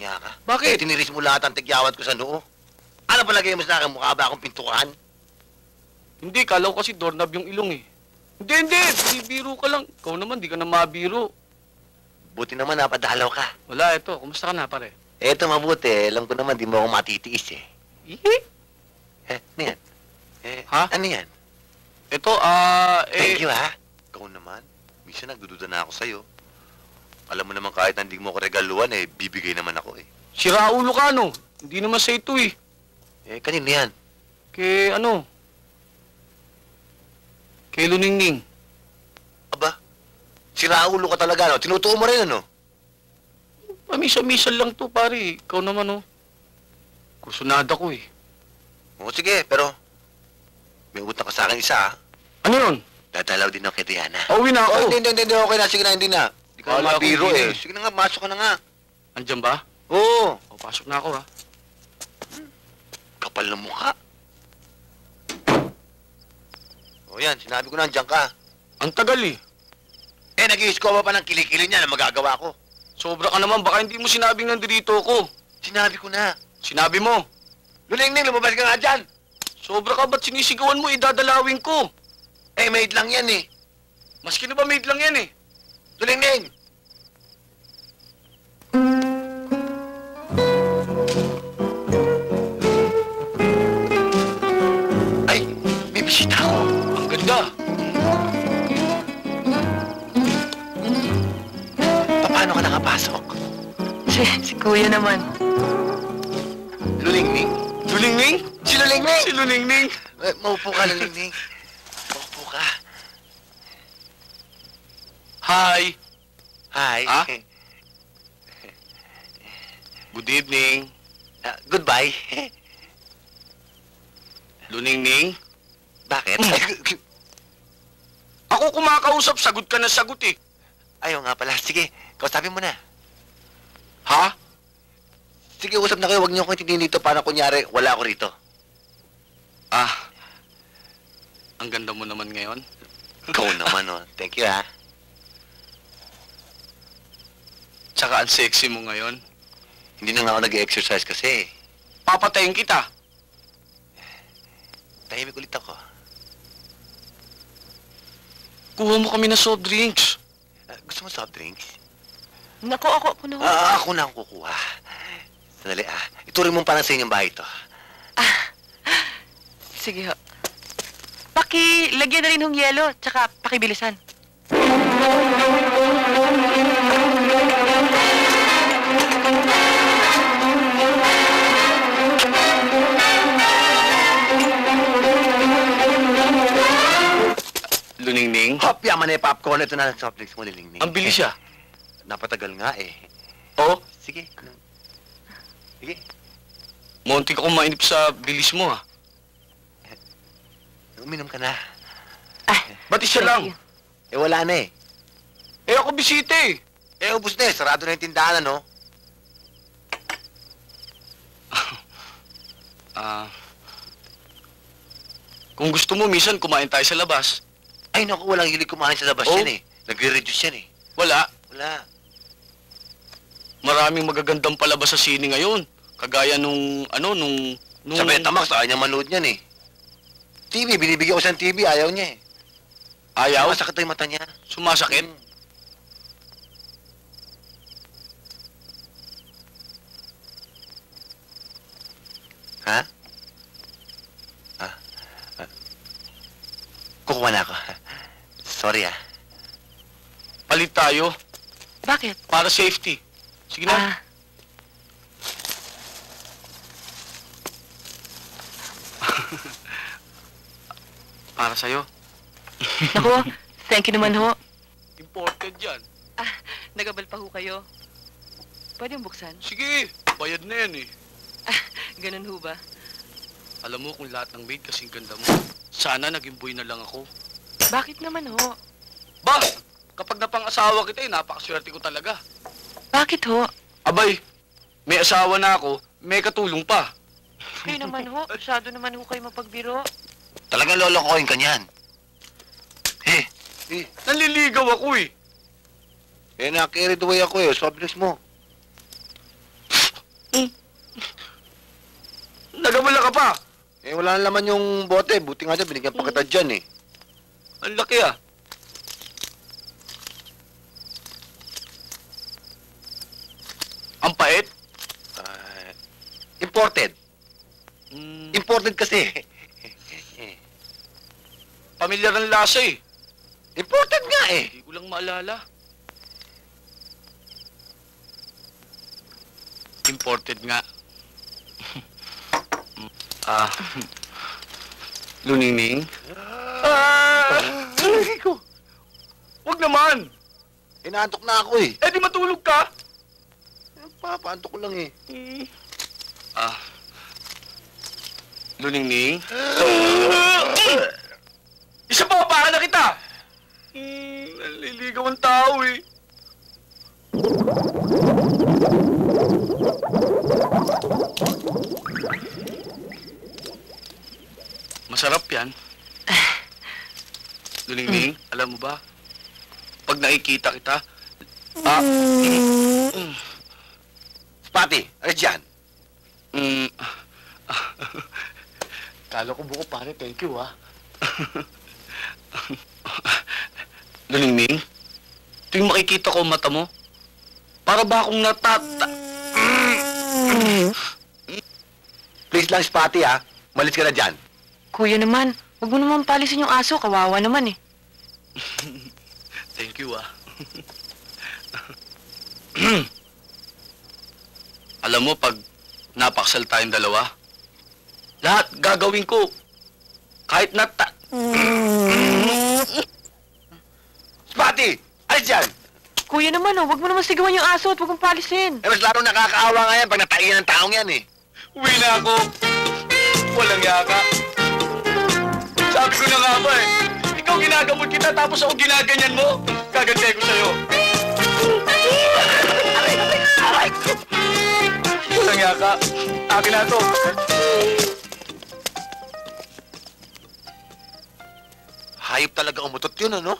niya ka. Bakit? Eh, tiniris mo lahat ang tigyawat ko sa noo. Ano palagay mo sa akin? Mukha ba akong pintukan? Hindi, kala ko kasi doorknob yung ilong eh. Hindi, hindi. Bibiro ka lang. Ikaw naman, di ka na mabiro. Buti naman napadalaw ka. Wala, eto. Kumusta ka na, pare? Eto mabuti. Alam ko naman, di mo ako matitiis eh. Ihi. Eh, ano yan? Eh, Ha? ano yan? Ito, ah, eh... Thank you, ha? Ikaw naman. Minsan nagdududa na ako sa'yo. Alam mo naman kahit hindi mo ko regaluan, eh, bibigay naman ako eh. Sira ulo ka, no? Hindi naman sa ito eh. Eh, kanino yan? Kay ano? Kay Luningning. Aba, siraulo ka talaga, no? Tinutuo mo rin, ano? Pamisa-misal lang to, pare. Ikaw naman, oh. Kursunada ko eh. Oo, sige, pero may utang ka sa akin isa, ha? Ano yun? Dadalaw din ako kay Diana. Pauwi na Oh, ako. hindi, hindi, hindi, okay na. Sige na, hindi na. Hindi ka Kala na ko mabiro eh. eh. Sige na nga, masok ka na nga. Andyan ba? Oo, O, pasok na ako, ha? kapal ng mukha. O yan, sinabi ko na, andyan ka. Ang tagal eh. Eh, nag-i-scope pa ng kilikili niya na magagawa ko. Sobra ka naman. Baka hindi mo sinabing nandito ako. Sinabi ko na. Sinabi mo. Lulingning, lumabas ka nga dyan. Sobra ka. Ba't sinisigawan mo? Idadalawin ko. Eh, maid lang yan eh. Maski na ba maid lang yan eh? Lulingning! Si, si kuya naman. Lulingning? Luningning? Si Lulingning! Si Luningning. Eh, maupo ka, Lulingning. Maupo ka. Hi. Hi. Ha? Good evening. Ah, goodbye. Luningning? Bakit? Ako kumakausap. Sagot ka na sagot eh. Ayaw nga pala. Sige, kausapin mo na. Ha? Sige, usap na kayo. Huwag niyo akong intindihin dito para kunyari wala ako rito. Ah. Ang ganda mo naman ngayon. Ikaw naman, oh. Thank you, ha. Tsaka ang sexy mo ngayon. Hindi na nga ako nag-exercise kasi. Papatayin kita. Tahimik ulit ako. Kuha mo kami ng soft drinks. Ah, gusto mo soft drinks? Naku, ako, ako na. Ah, ako na ang kukuha. Sandali, ah. Ituring mo parang sa inyong bahay to. Sige ho. Paki, lagyan na rin hong yelo, tsaka pakibilisan. Luningning? Hop, yaman na yung popcorn. Ito na ang soft drinks mo, lilingning. Ang bilis siya. Napatagal nga, eh. Oh, Sige. Sige. munti ka kumainip sa bilis mo ah. Uminom ka na. Ah, Ba't isa lang? Eh, wala na, eh. Eh ako bisita eh. Eh, ubus na, eh. Sarado na yung tindahan, ano? Ah. kung gusto mo, minsan kumain tayo sa labas. Ay, naku, walang hilig kumain sa labas Oh. yan, eh. Nagre-reduce yan, eh. Wala. Wala. Maraming magagandang palabas sa sine ngayon. Kagaya nung, ano, nung... nung Sa Betamax, ayaw niya manood niyan, eh. TV, binibigyan ko siya ng TV, ayaw niya, eh. Ayaw? Masakit na yung mata niya. Sumasakit? Mm. Ha? Ah, ah. Kukuha na ako. Sorry ah. Palit tayo. Bakit? Para safety. Sige na. Ah, Para sa'yo. naku, thank you naman ho. Imported yan. Nagabal pa ho kayo. Pwede yung buksan? Sige, bayad na yan eh. Ganun ho ba? Alam mo kung lahat ng maid kasing ganda mo. Sana naging boy na lang ako. Bakit naman ho? Ba, kapag napang-asawa kita eh, napakaswerte ko talaga. Bakit ho? Abay, may asawa na ako, may katulong pa. Kayo naman ho, masyado naman ho kayo mapagbiro. Talagang lolokohin ka niyan. Eh, eh, Nanliligaw ako eh. eh, na-carried away ako eh. Soft drinks mo. Nagamala ka pa. Eh, wala na laman yung bote. Buti nga dyan, binigyan pa kita dyan eh. Ang laki ah. Ang pait? Ah, imported. Mm, Imported kasi. pamilyar ang lasa eh. imported nga eh. Hindi ko lang maalala. Imported nga. ah. Luningning? Ah! Ay, ko. Huwag naman! Inaantok na ako eh. Eh di matulog ka! Papaantok ko lang eh. Ah. Luningning? Isa pa, baka na kita! Hmm, naliligaw ang tao eh. Masarap yan. Luningning, alam mo ba? Pag nakikita kita, ah, Spotty, ano dyan? Mm. Kala ko buko pare, thank you ah. Luningning, tuwing makikita ko ang mata mo, para ba akong natata... Please lang, Spotty ha. Malis ka na dyan. Kuya naman, huwag mo naman palisin yung aso. Kawawa naman eh. Thank you ah. Alam mo, pag napaksal tayong dalawa, lahat gagawin ko. Kahit na ta... Spotty! Ano dyan? Kuya naman oh, huwag mo naman sigawan yung aso at huwag mong palisin. Eh, mas lalo nakakaawa nga yan pag nataiyan ng taong yan eh. Uwi na ako. Walang yaka. Sabi ko na nga ba eh. Ikaw ginagamot kita tapos ako ginaganyan mo. Gagantay ko sa'yo. Yaka. Akin na to. Hayop talaga umutot yun, ano?